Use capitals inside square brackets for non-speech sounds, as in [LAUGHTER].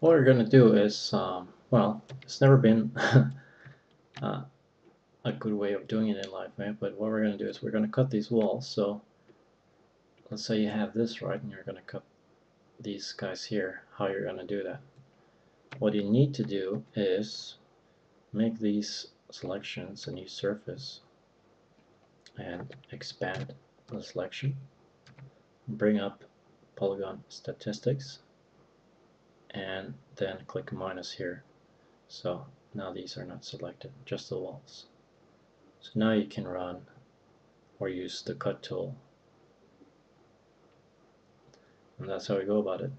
what we're going to do is, um, well, it's never been [LAUGHS] uh, a good way of doing it in life, right? But what we're going to do is we're going to cut these walls. So let's say you have this, right, and you're going to cut these guys here, how you're going to do that. What you need to do is make these selections a new surface and expand the selection. Bring up polygon statistics and then click minus here. So now these are not selected, just the walls. So now you can run or use the cut tool. And that's how we go about it.